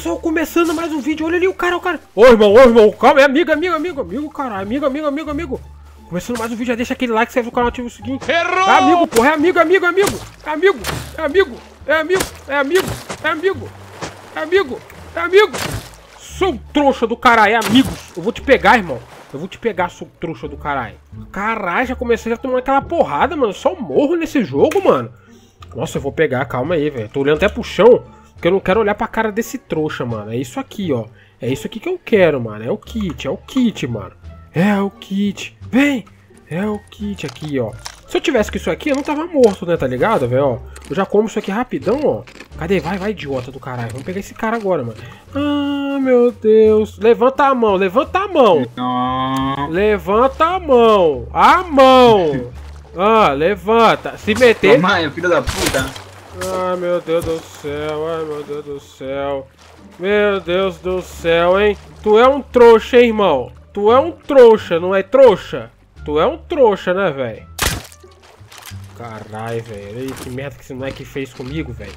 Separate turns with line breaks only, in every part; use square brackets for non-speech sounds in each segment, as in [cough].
pessoal, começando mais um vídeo. Olha ali o cara, o cara. Ô, irmão, ô, irmão, calma, é amigo, amigo, amigo, amigo, cara. Amigo, amigo, amigo, amigo. Começando mais um vídeo, já deixa aquele like, se o canal ativa o seguinte. Errou! É amigo, porra, é amigo, amigo, amigo. É amigo, é amigo, é amigo, é amigo, é amigo, é amigo, é amigo. Sou trouxa do caralho, é amigos. Eu vou te pegar, irmão. Eu vou te pegar, sou trouxa do caralho. Caralho, já comecei a tomar aquela porrada, mano. só morro nesse jogo, mano. Nossa, eu vou pegar, calma aí, velho. Tô olhando até pro chão. Porque eu não quero olhar pra cara desse trouxa, mano. É isso aqui, ó. É isso aqui que eu quero, mano. É o kit, é o kit, mano. É o kit. Vem! É o kit aqui, ó. Se eu tivesse com isso aqui, eu não tava morto, né, tá ligado, velho? Eu já como isso aqui rapidão, ó. Cadê? Vai, vai, idiota do caralho. Vamos pegar esse cara agora, mano. Ah, meu Deus. Levanta a mão, levanta a mão. Não. Levanta a mão. A mão. [laughs] Ah, levanta. Se meter...
Mamãe, filho da puta.
Ai, meu Deus do céu. Ai, meu Deus do céu. Meu Deus do céu, hein? Tu é um trouxa, hein, irmão? Tu é um trouxa, não é trouxa? Tu é um trouxa, né, velho? Caralho, velho. Que merda que esse moleque fez comigo, velho.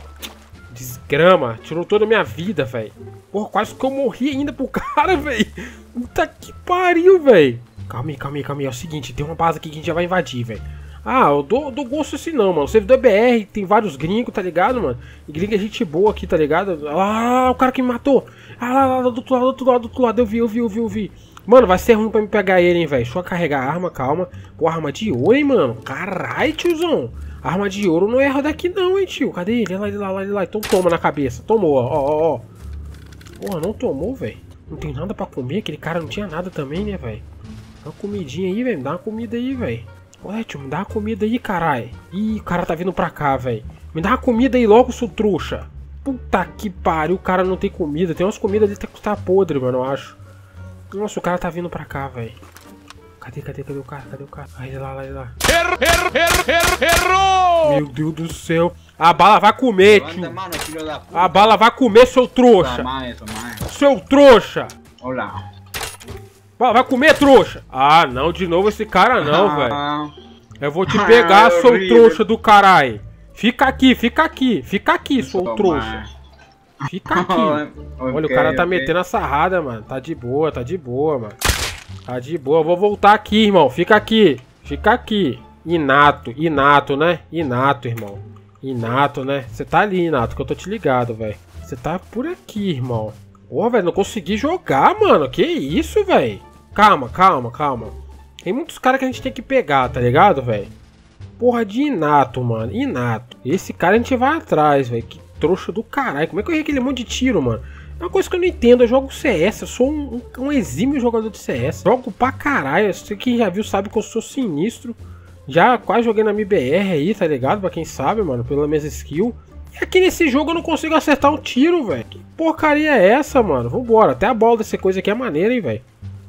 Desgrama. Tirou toda a minha vida, velho. Porra, quase que eu morri ainda pro [laughs] cara, velho. Puta que pariu, velho. Calma aí, calma aí, calma aí. É o seguinte, tem uma base aqui que a gente já vai invadir, velho. Ah, eu dou, dou gosto assim não, mano. O servidor é BR, tem vários gringos, tá ligado, mano? E gringo é gente boa aqui, tá ligado? Ah, o cara que me matou. Ah, lá, lá, do outro lado, do outro lado, do outro lado. Eu vi, eu vi, eu vi, eu vi. Mano, vai ser ruim pra me pegar ele, hein, velho. Eu carregar a arma, calma. Pô, arma de ouro, hein, mano. Caralho, tiozão. Arma de ouro não erra daqui não, hein, tio. Cadê ele? Lá, lá, lá, lá. Então toma na cabeça. Tomou, ó, ó, ó. Porra, não tomou, velho. Não tem nada pra comer. Aquele cara não tinha nada também, né, velho. Dá uma comidinha aí, velho. Dá uma comida aí, velho. Ué, tio, me dá uma comida aí, caralho. Ih, o cara tá vindo pra cá, velho. Me dá uma comida aí logo, seu trouxa. Puta que pariu, o cara não tem comida. Tem umas comidas ali que tá podre, mano, eu acho. Nossa, o cara tá vindo pra cá, velho. Cadê, cadê, cadê o cara? Cadê o cara? Aí, lá, lá, lá. Errou, errou, errou, Meu Deus do céu. A bala vai comer, tio. A bala vai comer, seu trouxa. Seu trouxa.
Olá.
Vai comer, trouxa. Ah, não, de novo esse cara não, ah. velho. Eu vou te pegar, ah, seu trouxa do caralho. Fica aqui, fica aqui, fica aqui, seu trouxa. Fica aqui. [laughs] okay, Olha, o cara tá okay. metendo a sarrada, mano. Tá de boa, tá de boa, mano. Tá de boa. Eu vou voltar aqui, irmão. Fica aqui. Fica aqui. Inato, inato, né? Inato, irmão. Inato, né? Você tá ali, Inato, que eu tô te ligado, velho. Você tá por aqui, irmão. Porra, velho, não consegui jogar, mano. Que isso, velho? Calma, calma, calma. Tem muitos caras que a gente tem que pegar, tá ligado, velho? Porra de Inato, mano. Inato. Esse cara a gente vai atrás, velho. Que trouxa do caralho. Como é que eu errei aquele monte de tiro, mano? É uma coisa que eu não entendo. Eu jogo CS, eu sou um, um, exímio jogador de CS. Jogo pra caralho. Você que já viu sabe que eu sou sinistro. Já quase joguei na MBR aí, tá ligado? Pra quem sabe, mano, pela minha skill. E aqui nesse jogo eu não consigo acertar um tiro, velho. Que porcaria é essa, mano? Vambora. Até a bola dessa coisa aqui é maneira, hein, velho.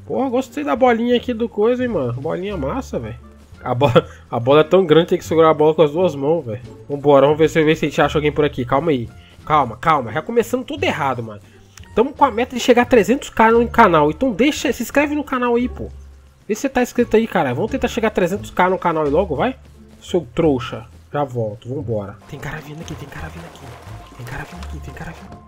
Porra, gostei da bolinha aqui do coisa, hein, mano. Bolinha massa, velho. A bola, a bola é tão grande, tem que segurar a bola com as duas mãos, velho. Vambora, vamos ver se, ver se a gente acha alguém por aqui. Calma aí. Calma, calma. Já começando tudo errado, mano. Tamo com a meta de chegar a 300k no canal. Então deixa, se inscreve no canal aí, pô. Vê se você tá inscrito aí, cara. Vamos tentar chegar a 300k no canal aí logo, vai? Seu trouxa. Já volto, vambora. Tem cara vindo aqui, tem cara vindo aqui. Tem cara vindo aqui, tem cara vindo.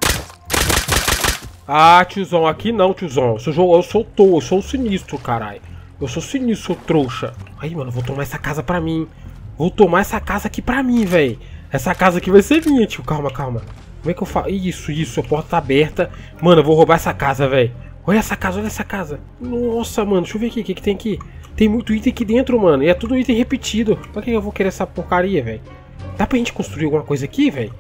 Ah, tiozão, aqui não, tiozão. Eu sou, eu sou tô, eu sou sinistro, caralho. Eu sou sinistro, trouxa. Aí, mano, vou tomar essa casa pra mim. Vou tomar essa casa aqui pra mim, velho. Essa casa aqui vai ser minha, tio. Calma, calma. Como é que eu faço? Isso, isso. A porta tá aberta. Mano, eu vou roubar essa casa, velho. Olha essa casa, olha essa casa. Nossa, mano. Deixa eu ver aqui. O que, que tem aqui? Tem muito item aqui dentro, mano. E é tudo item repetido. Pra que eu vou querer essa porcaria, velho? Dá pra gente construir alguma coisa aqui, velho?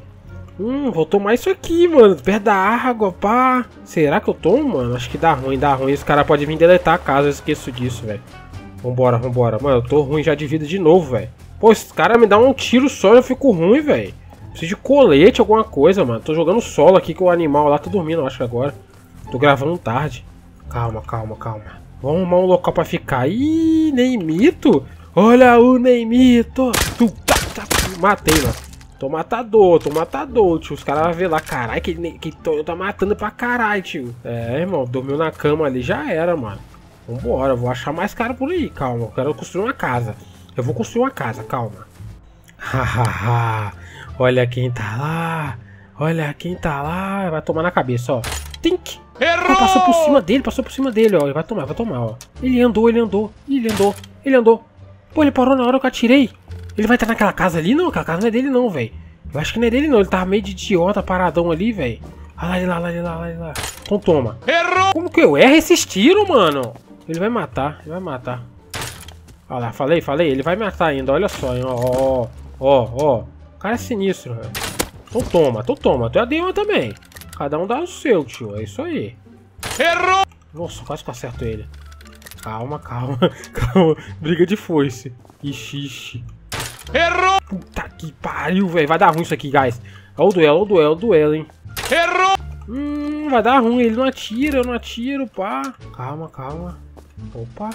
Hum, vou tomar isso aqui, mano. Perto da água, pá. Será que eu tomo, mano? Acho que dá ruim, dá ruim. Esse cara pode vir deletar a casa. Eu esqueço disso, velho. Vambora, vambora. Mano, eu tô ruim já de vida de novo, velho. Pô, esse cara me dá um tiro só e eu fico ruim, velho. Preciso de colete, alguma coisa, mano. Tô jogando solo aqui com o animal lá tá dormindo, acho que agora. Tô gravando tarde. Calma, calma, calma. Vamos arrumar um local pra ficar. Ih, Neymito. Olha o Neymito. Tu, tá, tá, matei, mano. Tô matador, tô matador, tio. Os caras vão ver lá, caralho, que, que tô, tá matando pra caralho, tio. É, irmão, dormiu na cama ali, já era, mano. Vambora, vou achar mais cara por aí, calma. Eu quero construir uma casa. Eu vou construir uma casa, calma. Hahaha, olha quem tá lá. Olha quem tá lá. Vai tomar na cabeça, ó. Tink. Errou! Ah, passou por cima dele, passou por cima dele, ó. Ele vai tomar, vai tomar, ó. Ele andou, ele andou. Ele andou, ele andou. Pô, ele parou na hora que eu atirei. Ele vai entrar naquela casa ali? Não, aquela casa não é dele não, velho. Eu acho que não é dele não. Ele tava meio de idiota, paradão ali, velho. Olha lá, ele lá, lá, ele lá, lá, lá. Então toma. Errou! Como que eu erro esses tiros, mano? Ele vai matar, ele vai matar. Olha lá, falei, falei. Ele vai matar ainda, olha só, hein. Ó, ó, ó. O cara é sinistro, velho. Então toma, então toma. Tu é a Dema também. Cada um dá o seu, tio. É isso aí. Errou! Nossa, quase que eu acerto ele. Calma, calma, [laughs] calma. Briga de foice. Ixi, ixi. Errou! Puta que pariu, velho. Vai dar ruim isso aqui, guys. Olha o duelo, olha o duelo, olha o duelo, hein. Errou! Hum, vai dar ruim. Ele não atira, eu não atiro, pá. Calma, calma. Opa.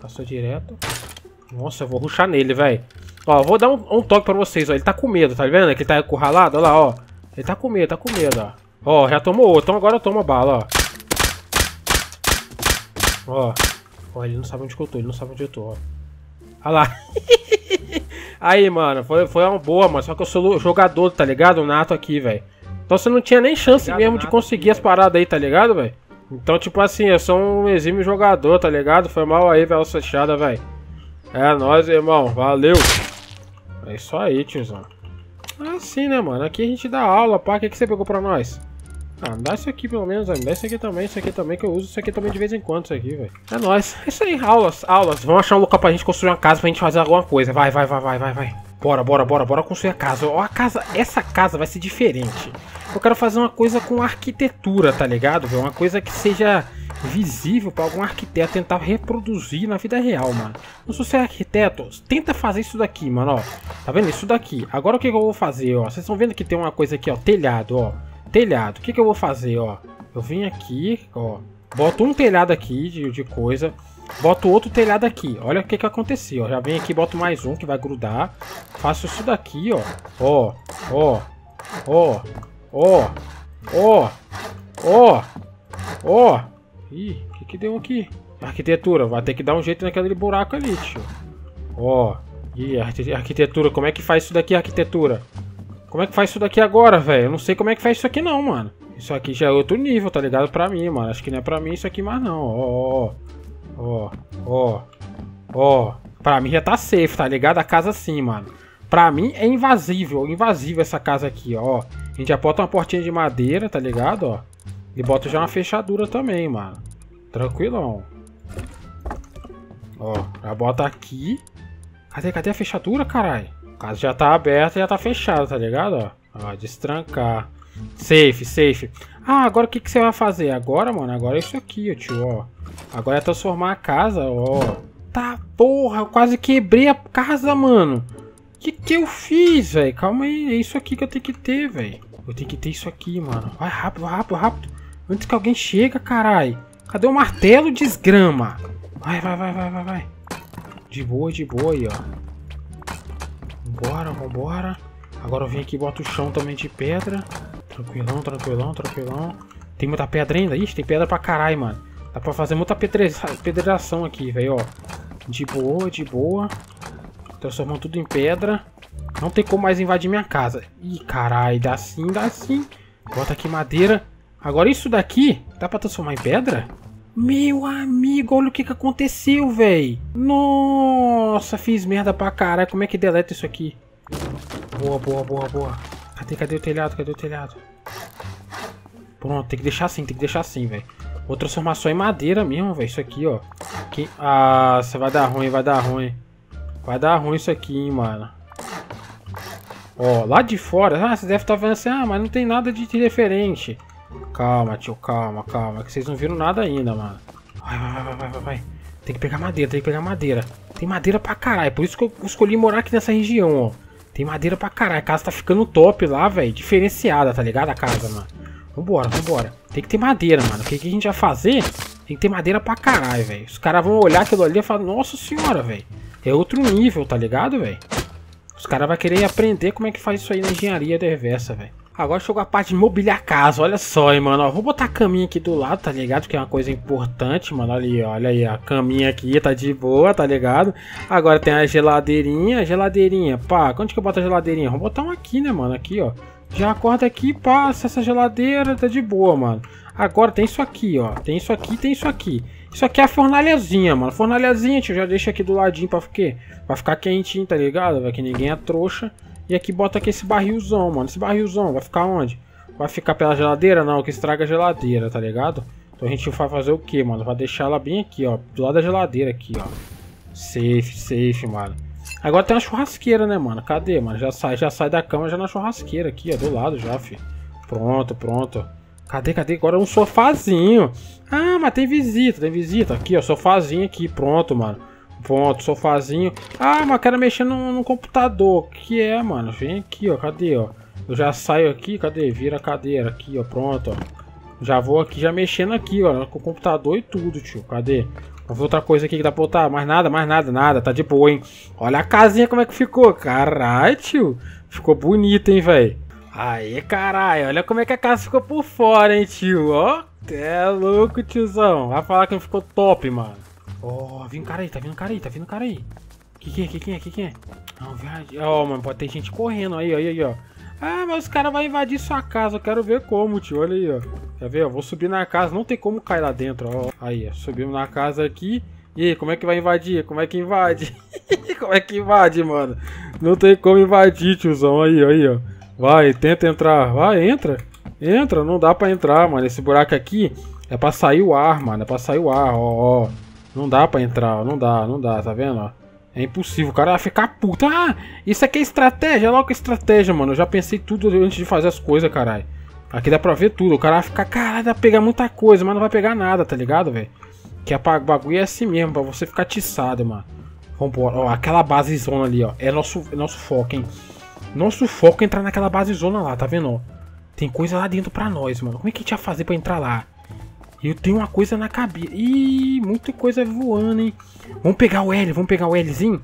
Passou direto. Nossa, eu vou ruxar nele, velho. Ó, vou dar um, um, toque pra vocês, ó. Ele tá com medo, tá vendo? Que ele tá encurralado, olha lá, ó. Ele tá com medo, tá com medo, ó. Ó, já tomou outro, então agora toma bala, ó. Ó. Ó, ele não sabe onde eu tô, ele não sabe onde eu tô, ó. Olha lá. [laughs] Aí, mano, foi, foi uma boa, mano. Só que eu sou jogador, tá ligado? O nato aqui, velho. Então você não tinha nem chance Obrigado, mesmo de conseguir as paradas aí, tá ligado, velho? Então, tipo assim, eu sou um exímio jogador, tá ligado? Foi mal aí, velho, fechada, velho. É nóis, irmão. Valeu. É isso aí, tiozão. É assim, né, mano? Aqui a gente dá aula, pá. O que, que você pegou pra nós? Ah, dá isso aqui pelo menos, me dá isso aqui também, isso aqui também, que eu uso isso aqui também de vez em quando, isso aqui, velho. É nóis. É isso aí, aulas, aulas. Vamos achar um local pra gente construir uma casa pra gente fazer alguma coisa. Vai, vai, vai, vai, vai, vai. Bora, bora, bora, bora construir a casa. Ó, a casa, essa casa vai ser diferente. Eu quero fazer uma coisa com arquitetura, tá ligado, velho? Uma coisa que seja visível para algum arquiteto tentar reproduzir na vida real, mano. Não se você é arquiteto, tenta fazer isso daqui, mano, ó. Tá vendo? Isso daqui. Agora o que eu vou fazer, ó? Vocês estão vendo que tem uma coisa aqui, ó. Telhado, ó telhado. O que, que eu vou fazer, ó? Eu vim aqui, ó. Boto um telhado aqui de, de coisa. Boto outro telhado aqui. Olha o que, que aconteceu. Ó. Já vem aqui, boto mais um que vai grudar. Faço isso daqui, ó. Ó, ó, ó, ó, ó, ó, ó. Ih, o que, que deu aqui? Arquitetura, vai ter que dar um jeito naquele buraco ali, tio. Ó. Ih, arquitetura, como é que faz isso daqui, arquitetura? Como é que faz isso daqui agora, velho? Eu não sei como é que faz isso aqui não, mano. Isso aqui já é outro nível, tá ligado? Pra mim, mano. Acho que não é pra mim isso aqui mais não. Ó, ó, ó, ó. Pra mim já tá safe, tá ligado? A casa sim, mano. Pra mim é invasível, invasível essa casa aqui, ó. A gente já bota uma portinha de madeira, tá ligado, ó. E bota já uma fechadura também, mano. Tranquilão. Ó, já bota aqui. Cadê, cadê a fechadura, caralho? A casa já tá aberta e já tá fechada, tá ligado? Ó, ó destrancar. Safe, safe. Ah, agora o que, que você vai fazer? Agora, mano, agora é isso aqui, ó, tio, ó. Agora é transformar a casa, ó. Tá, porra, eu quase quebrei a casa, mano. O que que eu fiz, velho? Calma aí, é isso aqui que eu tenho que ter, velho. Eu tenho que ter isso aqui, mano. Vai rápido, rápido, rápido. Antes que alguém chega, carai. Cadê o martelo, desgrama? Vai, vai, vai, vai, vai, vai. De boa, de boa aí, ó. Vambora, vambora. Agora eu venho aqui e boto o chão também de pedra. Tranquilão, tranquilão, tranquilão. Tem muita pedra ainda? Ixi, tem pedra pra caralho, mano. Dá pra fazer muita pedreiração aqui, velho, ó. De boa, de boa. Transformando tudo em pedra. Não tem como mais invadir minha casa. Ih, caralho, dá sim, dá sim. Bota aqui madeira. Agora isso daqui, dá pra transformar em pedra? Meu amigo, olha o que que aconteceu, velho. Nossa, fiz merda pra caralho. Como é que deleta isso aqui? Boa, boa, boa, boa. Cadê, cadê o telhado? Cadê o telhado? Pronto, tem que deixar assim, tem que deixar assim, velho. Vou transformar só em madeira mesmo, velho. Isso aqui, ó. Ah, você vai dar ruim, vai dar ruim. Vai dar ruim isso aqui, hein, mano. Ó, lá de fora. Ah, você deve estar tá vendo assim, ah, mas não tem nada de diferente. Calma, tio, calma, calma. Que vocês não viram nada ainda, mano. Vai, vai, vai, vai, vai, vai. Tem que pegar madeira, tem que pegar madeira. Tem madeira pra caralho. Por isso que eu escolhi morar aqui nessa região, ó. Tem madeira pra caralho. A casa tá ficando top lá, velho. Diferenciada, tá ligado? A casa, mano. Vambora, vambora. Tem que ter madeira, mano. O que, que a gente vai fazer? Tem que ter madeira pra caralho, velho. Os caras vão olhar aquilo ali e falar, nossa senhora, velho. É outro nível, tá ligado, velho? Os caras vão querer aprender como é que faz isso aí na engenharia reversa, velho. Agora chegou a parte de mobiliar casa, olha só, hein, mano. Ó, vou botar a caminha aqui do lado, tá ligado? Que é uma coisa importante, mano. Aí, olha aí, a caminha aqui tá de boa, tá ligado? Agora tem a geladeirinha, geladeirinha. Pá, onde que eu boto a geladeirinha? Vamos botar uma aqui, né, mano? Aqui, ó. Já acorda aqui, passa essa geladeira, tá de boa, mano. Agora tem isso aqui, ó. Tem isso aqui, tem isso aqui. Isso aqui é a fornalhazinha, mano. Fornalhazinha, tio, já deixa aqui do ladinho pra, quê? pra ficar quentinho, tá ligado? Vai que ninguém é trouxa. E aqui bota aqui esse barrilzão, mano. Esse barrilzão vai ficar onde? Vai ficar pela geladeira? Não, que estraga a geladeira, tá ligado? Então a gente vai fazer o que, mano? Vai deixar ela bem aqui, ó. Do lado da geladeira aqui, ó. Safe, safe, mano. Agora tem uma churrasqueira, né, mano? Cadê, mano? Já sai, já sai da cama já na churrasqueira aqui, ó. Do lado já, fi. Pronto, pronto. Cadê, cadê? Agora um sofazinho. Ah, mas tem visita, tem visita. Aqui, ó, sofazinho aqui. Pronto, mano. Pronto, sofazinho. Ah, mas quero mexer no, no computador. que é, mano? Vem aqui, ó. Cadê, ó? Eu já saio aqui, cadê? Vira a cadeira aqui, ó. Pronto, ó. Já vou aqui, já mexendo aqui, ó. Com o computador e tudo, tio. Cadê? Vamos outra coisa aqui que dá pra botar. Mais nada, mais nada, nada. Tá de boa, hein? Olha a casinha como é que ficou. Caralho, tio. Ficou bonito, hein, velho. Aí, caralho, olha como é que a casa ficou por fora, hein, tio, ó. É louco, tiozão. Vai falar que não ficou top, mano. Ó, oh, vindo um cara aí, tá vindo um cara aí, tá vindo um cara aí. Que que é, que que é, que que é? Não, viagem. Ó, oh, mano, pode ter gente correndo aí, aí, aí, ó. Ah, mas os caras vão invadir sua casa, eu quero ver como, tio, olha aí, ó. Quer ver, ó, vou subir na casa, não tem como cair lá dentro, ó. Aí, ó, subimos na casa aqui. E aí, como é que vai invadir? Como é que invade? [laughs] como é que invade, mano? Não tem como invadir, tiozão, aí, aí, ó. Vai, tenta entrar. Vai, entra. Entra, não dá pra entrar, mano. Esse buraco aqui é pra sair o ar, mano. É pra sair o ar, ó, ó. Não dá pra entrar, ó. Não dá, não dá, tá vendo, ó? É impossível, o cara vai ficar puto. Ah, isso aqui é estratégia, logo estratégia, mano. Eu já pensei tudo antes de fazer as coisas, caralho. Aqui dá pra ver tudo. O cara vai ficar, caralho, dá pra pegar muita coisa, mas não vai pegar nada, tá ligado, velho? Que a bagulho é assim mesmo, pra você ficar atiçado, mano. Vambora. Ó, aquela base zona ali, ó. É nosso, é nosso foco, hein? Nosso foco é entrar naquela base zona lá, tá vendo? Tem coisa lá dentro pra nós, mano. Como é que a gente vai fazer pra entrar lá? Eu tenho uma coisa na cabeça. Ih, muita coisa voando, hein? Vamos pegar o L, vamos pegar o Lzinho?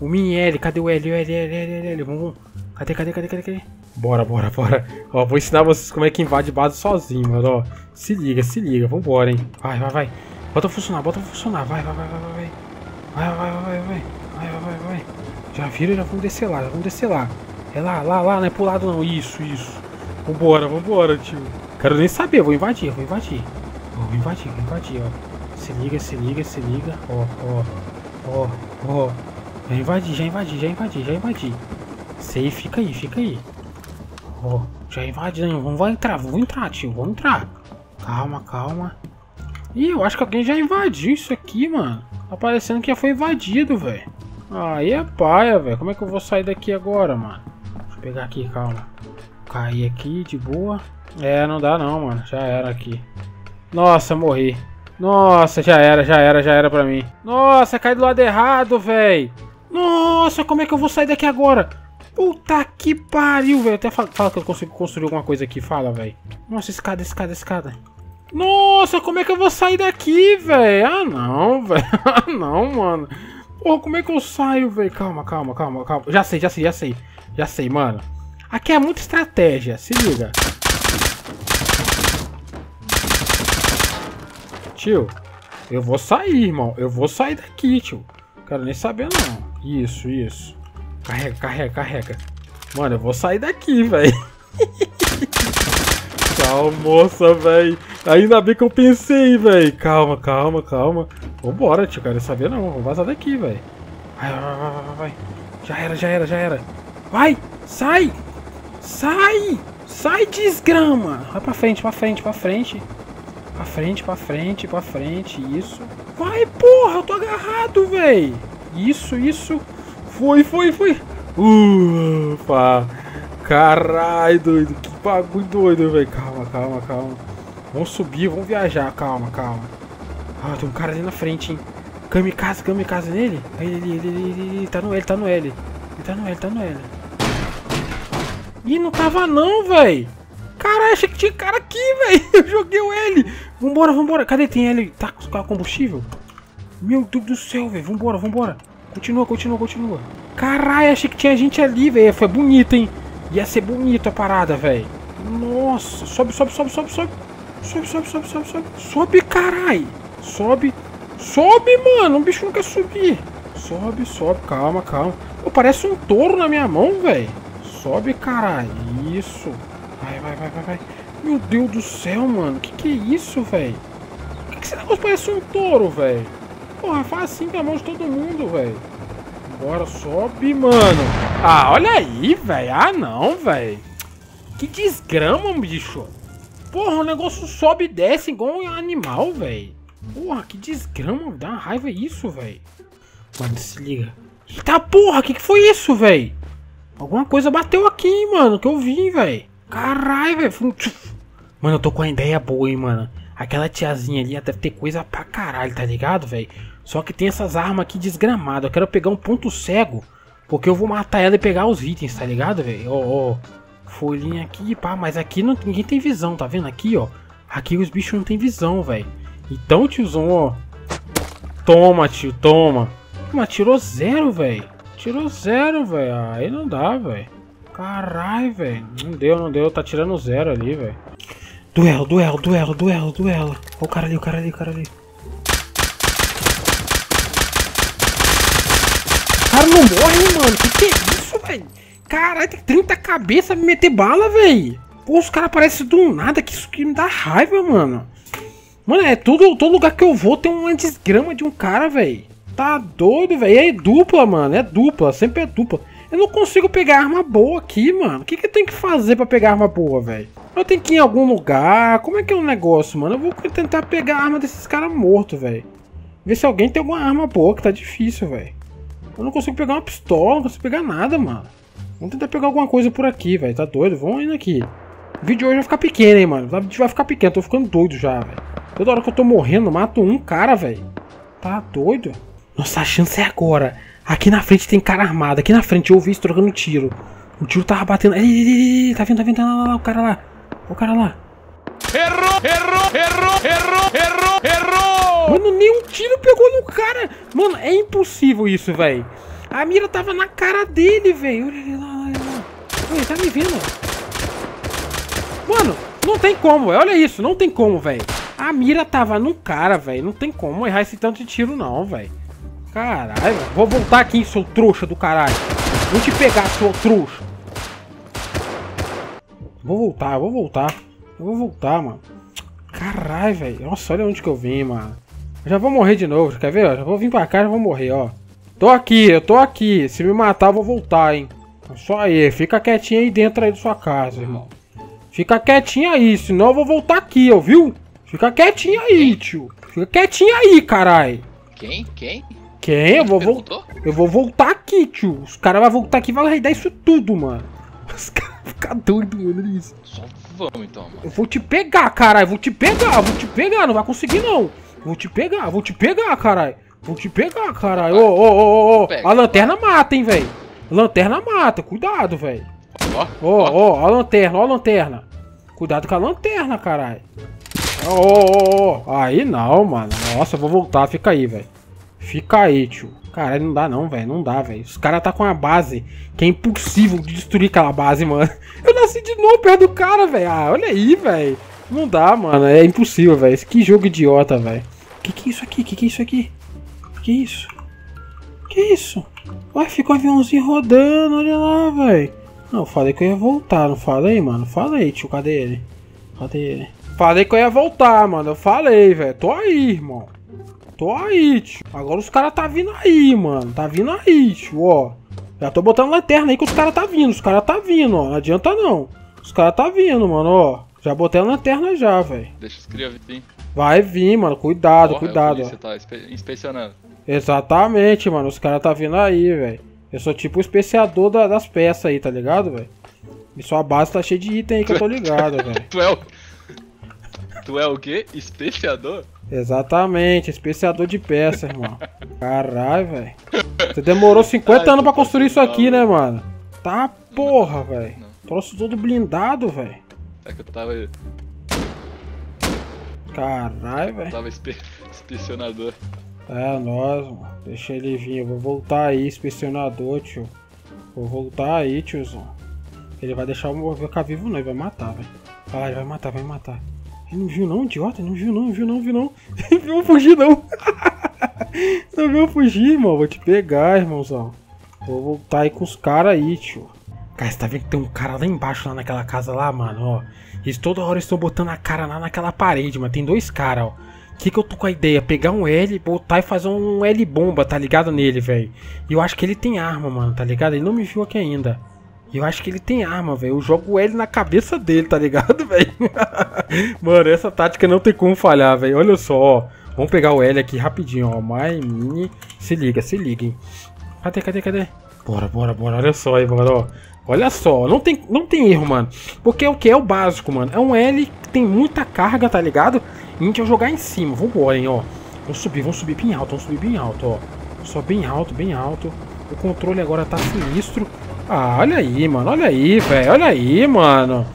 O mini L, cadê o L? O L, L, L, L, vamos. Cadê, cadê, cadê, cadê, cadê? Bora, bora, bora. Ó, vou ensinar vocês como é que invade base sozinho, mano, ó. Se liga, se liga, vambora, hein. Vai, vai, vai. Bota funcionar, bota funcionar. Vai, vai, vai, vai, vai. Vai, vai, vai, vai, vai. Vai, vai, vai. Já viram, já vamos descer lá, já vamos descer lá. É lá, lá, lá, não é pro lado não. Isso, isso. Vambora, vambora, tio. Quero nem saber, vou invadir, vou invadir. Invadir, vou invadir, ó. Se liga, se liga, se liga. Ó, ó, ó, ó. Já invadi, já invadi, já invadi, já invadi. Sei, fica aí, fica aí. Ó, já invadi, vamos entrar, vamos entrar, tio, vamos entrar. Calma, calma. Ih, eu acho que alguém já invadiu isso aqui, mano. Tá parecendo que já foi invadido, velho. Aí é paia, velho. Como é que eu vou sair daqui agora, mano? pegar aqui, calma. Cair aqui de boa. É, não dá não, mano. Já era aqui. Nossa, morri. Nossa, já era, já era, já era pra mim. Nossa, cai do lado errado, velho. Nossa, como é que eu vou sair daqui agora? Puta que pariu, velho. Até fala, fala, que eu consigo construir alguma coisa aqui. Fala, velho. Nossa, escada, escada, escada. Nossa, como é que eu vou sair daqui, velho? Ah, não, [laughs] velho. Ah, não, mano. Pô, como é que eu saio, velho? Calma, calma, calma, calma. Já sei, já sei, já sei. Já sei, mano. Aqui é muita estratégia, se liga. Tio, eu vou sair, irmão. Eu vou sair daqui, tio. Quero nem saber, não. Isso, isso. Carrega, carrega, carrega. Mano, eu vou sair daqui, velho. [laughs] calma, moça, velho. Ainda bem que eu pensei, velho. Calma, calma, calma. Vambora, tio. Quero saber, não. Vamos vazar daqui, velho. Vai, vai, vai, vai, vai. Já era, já era, já era. Vai! Sai! Sai! Sai, desgrama! Vai pra frente, pra frente, pra frente. Pra frente, pra frente, pra frente. Isso. Vai, porra! Eu tô agarrado, véi! Isso, isso. Foi, foi, foi. Ufa! Caralho, doido. Que bagulho doido, velho. Calma, calma, calma. Vamos subir, vamos viajar. Calma, calma. Ah, tem um cara ali na frente, hein. Kamikaze, kamikaze nele. Ele, ele, ele, ele, ele, tá no L, tá no L. Ele tá no L, tá no L. Ih, não tava não, velho. Caralho, achei que tinha cara aqui, velho. [laughs] Eu joguei o L. Vambora, vambora. Cadê? Tem L? Tá com combustível? Meu Deus do céu, velho. Vambora, vambora. Continua, continua, continua. Caralho, achei que tinha gente ali, velho. Foi bonito, hein? Ia ser bonito a parada, velho. Nossa. Sobe, sobe, sobe, sobe, sobe. Sobe, sobe, sobe, sobe, sobe. Sobe, caralho. Sobe. Sobe, mano. O bicho não quer subir. Sobe, sobe. Calma, calma. Pô, parece um touro na minha mão, velho. Sobe, caralho. isso? Vai, vai, vai, vai, vai. Meu Deus do céu, mano. Que que é isso, velho? Que que esse negócio parece um touro, velho? Porra, faz assim com a mão de todo mundo, velho. Bora, sobe, mano. Ah, olha aí, velho. Ah, não, velho. Que desgrama, bicho. Porra, o negócio sobe e desce igual um animal, velho. Porra, que desgrama. Dá uma raiva isso, velho. Mano, se liga. Eita porra, que que foi isso, velho? Alguma coisa bateu aqui, mano, que eu vi, velho. Caralho, velho. Mano, eu tô com uma ideia boa, hein, mano. Aquela tiazinha ali deve ter coisa pra caralho, tá ligado, velho? Só que tem essas armas aqui desgramadas. Eu quero pegar um ponto cego. Porque eu vou matar ela e pegar os itens, tá ligado, velho? Ó, ó. Folhinha aqui, pá. Mas aqui não, ninguém tem visão, tá vendo? Aqui, ó. Aqui os bichos não tem visão, velho. Então, tiozão, ó. Toma, tio, toma. Mas tirou zero, velho. Tirou zero, velho. Aí não dá, velho. Caralho, velho. Não deu, não deu. Tá tirando zero ali, velho. Duelo, duelo, duelo, duelo, duelo. Ó o cara ali, o cara ali, o cara ali. O cara não morre, mano. Que que é isso, velho? Caralho, tem 30 cabeças me meter bala, velho. Pô, os caras aparecem do nada. Que isso que me dá raiva, mano. Mano, é tudo, todo lugar que eu vou tem uma desgrama de um cara, velho. Tá doido, velho. É dupla, mano. É dupla. Sempre é dupla. Eu não consigo pegar arma boa aqui, mano. O que, que eu tenho que fazer pra pegar arma boa, velho? Eu tenho que ir em algum lugar. Como é que é o negócio, mano? Eu vou tentar pegar a arma desses caras mortos, velho. Ver se alguém tem alguma arma boa, que tá difícil, velho. Eu não consigo pegar uma pistola, não consigo pegar nada, mano. Vamos tentar pegar alguma coisa por aqui, velho. Tá doido? Vamos indo aqui. O vídeo hoje vai ficar pequeno, hein, mano. O vídeo vai ficar pequeno. Tô ficando doido já, velho. Toda hora que eu tô morrendo, mato um cara, velho. Tá doido? Nossa, a chance é agora. Aqui na frente tem cara armado. Aqui na frente eu ouvi isso trocando tiro. O tiro tava batendo. Ei, tá vendo, tá vendo? Tá lá, lá, o cara lá. O cara lá.
Errou, errou, errou, errou, errou, errou!
Mano, nenhum tiro pegou no cara. Mano, é impossível isso, velho. A mira tava na cara dele, velho. Olha ele lá, olha lá. Olha, tá me vendo. Mano, não tem como, véio. olha isso, não tem como, velho. A mira tava no cara, velho. Não tem como errar esse tanto de tiro, não, velho. Caralho, vou voltar aqui, seu trouxa do caralho. Vou te pegar, seu trouxa. Vou voltar, vou voltar. Eu vou voltar, mano. Caralho, velho. Nossa, olha onde que eu vim, mano. Eu já vou morrer de novo, quer ver? já vou vir pra cá já vou morrer, ó. Tô aqui, eu tô aqui. Se me matar, eu vou voltar, hein. Só aí, fica quietinho aí dentro aí da sua casa, irmão. Fica quietinho aí, senão eu vou voltar aqui, ouviu? Fica quietinho aí, tio. Fica quietinho aí, carai.
Quem? Quem?
Quem? Eu vou voltar. Eu vou voltar aqui, tio. Os caras vão voltar aqui e vão raidar isso tudo, mano. [laughs] Os caras vão ficar doidos, mano, isso.
Só vamos então, mano.
Eu vou te pegar, caralho. Vou te pegar, vou te pegar. Não vai conseguir, não. Vou te pegar, vou te pegar, caralho. Vou te pegar, caralho. Ô, ô, ô, ô. A lanterna mata, hein, velho. Lanterna mata. Cuidado, velho. Ó, ó, ó a lanterna, ó a lanterna. Cuidado com a lanterna, caralho. Ó, ó, ó. Aí não, mano. Nossa, eu vou voltar. Fica aí, velho. Fica aí, tio. Caralho, não dá não, velho. Não dá, velho. Os caras tá com uma base que é impossível de destruir aquela base, mano. [laughs] Eu nasci de novo perto do cara, velho. Ah, olha aí, velho. Não dá, mano. É impossível, velho. Que jogo idiota, velho. Que que é isso aqui? Que que é isso aqui? Que isso? Que isso? Ué, fica um aviãozinho rodando, olha lá, velho. Não, falei que eu ia voltar, não falei, mano? Falei, tio, cadê ele? Cadê ele? Falei que eu ia voltar, mano. Eu falei, velho. Tô aí, irmão. Tô aí, tio. Agora os caras tá vindo aí, mano. Tá vindo aí, tio, ó. Já tô botando lanterna aí que os caras tá vindo. Os caras tá vindo, ó. Não adianta não. Os caras tá vindo, mano, ó. Já botei a lanterna já, velho.
Deixa os cria vir.
Vai vir, mano. Cuidado, Porra, cuidado.
Você tá inspecionando.
Exatamente, mano. Os caras tá vindo aí, velho. Eu sou tipo o especiador da, das peças aí, tá ligado, velho? E sua base tá cheia de item aí que eu tô [laughs] ligado, velho.
tu é o. Tu é o quê? Especiador?
Exatamente, especiador de peça, irmão. Caralho, velho. Você demorou 50 Ai, anos pra construir isso aqui, né, mano? Tá porra, velho. Troço todo blindado, velho.
É que eu tava.
Caralho, velho.
Tava espe... inspecionador.
É, nós, mano. Deixa ele vir. Eu vou voltar aí, inspecionador, tio. Vou voltar aí, tiozão. Ele vai deixar o ficar vivo não, ele vai matar, velho. Ah, ele vai matar, vai matar. Não viu não, idiota? Não viu não, viu não, viu não. [laughs] Viu fugir não. não viu fugir, irmão. Vou te pegar, irmãozão. Vou voltar aí com os caras aí, tio. Cara, você tá vendo que tem um cara lá embaixo, lá naquela casa lá, mano, ó. Eles toda hora estão botando a cara lá naquela parede, mano. Tem dois caras, ó. Que, que eu tô com a ideia? Pegar um L, botar e fazer um L bomba, tá ligado nele, velho. E eu acho que ele tem arma, mano, tá ligado? Ele não me viu aqui ainda. Eu acho que ele tem arma, velho. Eu jogo L na cabeça dele, tá ligado, [laughs] velho? mano, essa tática não tem como falhar, velho. Olha só, ó. Vamos pegar o L aqui rapidinho, ó. My mini. Se liga, se liga, hein. Cadê, cadê, cadê? Bora, bora, bora. Olha só aí, mano, ó. Olha só, não tem, não tem erro, mano. Porque é o que? É o básico, mano. É um L que tem muita carga, tá ligado? E a gente vai jogar em cima. Vambora, hein, ó. Vamos subir, vamos subir bem alto, vamos subir bem alto, ó. Só bem alto, bem alto. O controle agora tá sinistro. Ah, olha aí, mano. Olha aí, velho. Olha aí, mano.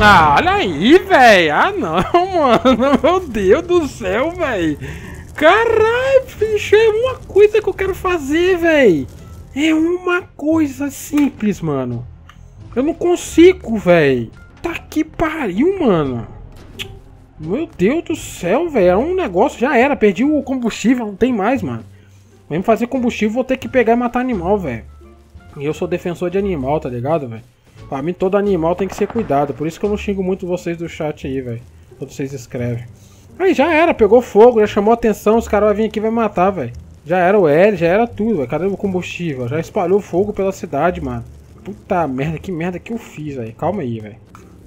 Ah, olha aí, velho. Ah, não, [laughs] mano. Meu Deus do céu, velho. Caralho, bicho. É uma coisa que eu quero fazer, velho. É uma coisa simples, mano. Eu não consigo, velho. Tá que pariu, mano. Meu Deus do céu, velho. É um negócio. Já era. Perdi o combustível. Não tem mais, mano. Mesmo fazer combustível, vou ter que pegar e matar animal, velho. E eu sou defensor de animal, tá ligado, velho? Pra mim, todo animal tem que ser cuidado. Por isso que eu não xingo muito vocês do chat aí, velho. Quando vocês escrevem. Aí já era, pegou fogo, já chamou atenção. Os caras vão vir aqui e vai matar, velho. Já era o L, já era tudo, velho. Cadê o combustível? Já espalhou fogo pela cidade, mano. Puta merda, que merda que eu fiz, velho. Calma aí, velho.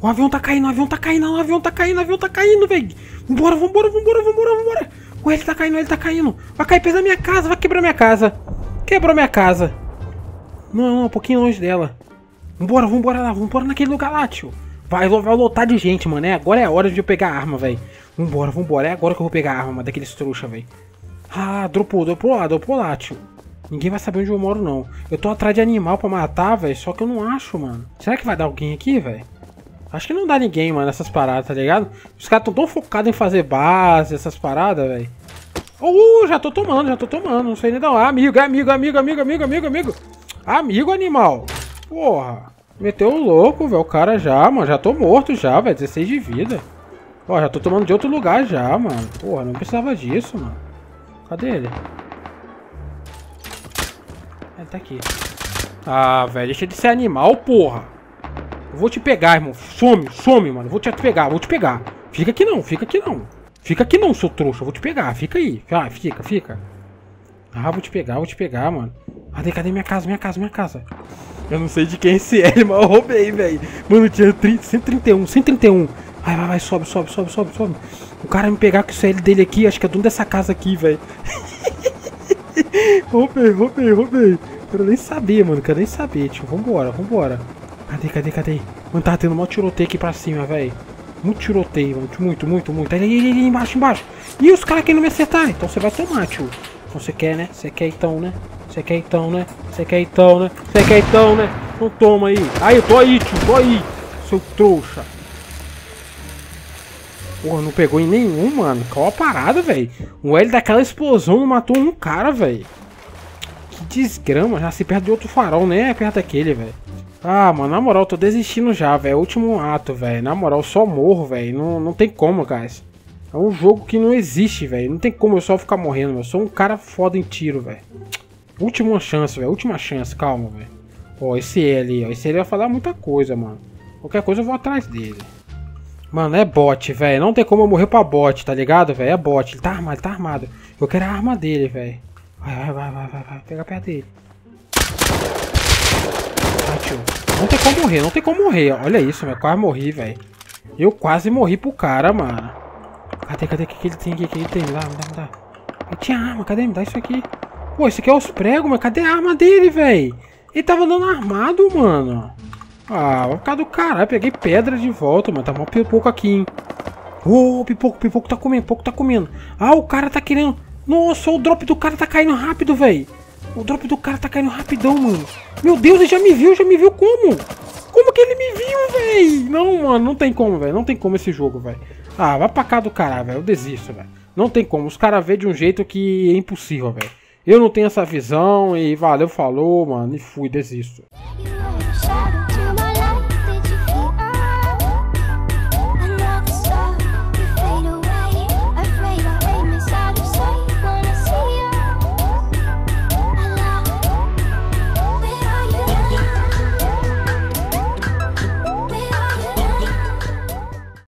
O avião tá caindo, o avião tá caindo, o avião tá caindo, o avião tá caindo, velho. Vambora, vambora, vambora, vambora, vambora. O L tá caindo, o L tá caindo. Vai cair perto da minha casa, vai quebrar minha casa. Quebrou minha casa. Não, um pouquinho longe dela. Vambora, vambora lá, vambora naquele lugar lá, tio. Vai, vai lotar de gente, mano. É, agora é a hora de eu pegar a arma, velho. Vambora, vambora. É agora que eu vou pegar a arma daqueles trouxa, velho. Ah, dropou, dropou lá, dropou lá, tio. Ninguém vai saber onde eu moro, não. Eu tô atrás de animal pra matar, velho. Só que eu não acho, mano. Será que vai dar alguém aqui, velho? Acho que não dá ninguém, mano, essas paradas, tá ligado? Os caras tão tão focados em fazer base, essas paradas, velho. Uh, já tô tomando, já tô tomando. Não sei nem dar. Ah, amigo, é amigo, amigo, amigo, amigo, amigo, amigo. Amigo animal. Porra. Meteu o louco, velho. O cara já, mano. Já tô morto já, velho. 16 de vida. Ó, já tô tomando de outro lugar já, mano. Porra, não precisava disso, mano. Cadê ele? Ele tá aqui. Ah, velho. Deixa de ser animal, porra. Eu vou te pegar, irmão. Some, some, mano. Vou te pegar, vou te pegar. Fica aqui não, fica aqui não. Fica aqui não, seu trouxa. Vou te pegar. Fica aí. Ah, fica, fica. Ah, vou te pegar, vou te pegar, mano. Cadê, cadê minha casa, minha casa, minha casa? Eu não sei de quem esse é, [laughs] mas eu roubei, velho. Mano, tinha 30, 131, 131. Vai, vai, vai, sobe, sobe, sobe, sobe, sobe. O cara me pegar com o CL dele aqui, acho que é dono dessa casa aqui, velho. [laughs] roubei, roubei, roubei. Quero nem saber, mano, quero nem saber, tio. Vambora, vambora. Cadê, cadê, cadê? Mano, tá tendo um tiroteio aqui pra cima, velho. Muito tiroteio, mano. Muito, muito, muito. Ali, ali, ali, embaixo, embaixo. E os caras querendo me acertar. Então você vai tomar, tio. Então você quer, né? Você quer então, né? Você quer então, né? Você quer então, né? Você quer então, né? Então toma aí. Aí, eu tô aí, tio. Tô aí. Seu trouxa. Porra, não pegou em nenhum, mano. Qual a parada, velho? O L daquela explosão não matou um cara, velho. Que desgrama. Já se perde de outro farol, né? É perto daquele, velho. Ah, mano, na moral, tô desistindo já, velho. Último ato, velho. Na moral, só morro, velho. Não, não tem como, guys. É um jogo que não existe, velho. Não tem como eu só ficar morrendo, Eu sou um cara foda em tiro, velho. Última chance, velho. Última chance, calma, velho. Ó, esse L, ó. Esse L vai falar muita coisa, mano. Qualquer coisa eu vou atrás dele. Mano, é bot, velho. Não tem como eu morrer pra bot, tá ligado, velho? É bot. Ele tá armado, ele tá armado. Eu quero a arma dele, velho. Vai, vai, vai, vai, vai, vai. Pega perto dele. Não tem como morrer, não tem como morrer. Olha isso, velho. Quase morri, velho. Eu quase morri pro cara, mano. Cadê, cadê? O que, que ele tem? O que ele tem? Lá, me dá, me dá. Ele tinha arma, cadê? Me dá isso aqui. Pô, esse aqui é os pregos, mas cadê a arma dele, velho? Ele tava andando armado, mano. Ah, vai ficar do caralho. Peguei pedra de volta, mano. Tá mal pipoco aqui, hein. Ô, oh, pipoco, pipoco tá comendo, pipoco tá comendo. Ah, o cara tá querendo... Nossa, o drop do cara tá caindo rápido, velho. O drop do cara tá caindo rapidão, mano. Meu Deus, ele já me viu, já me viu como? Como que ele me viu, velho? Não, mano, não tem como, velho. Não tem como esse jogo, velho. Ah, vai pra cá do caralho, velho. Eu desisto, velho. Não tem como. Os caras vê de um jeito que é impossível, velho. Eu não tenho essa visão e valeu, falou, mano. E fui, desisto.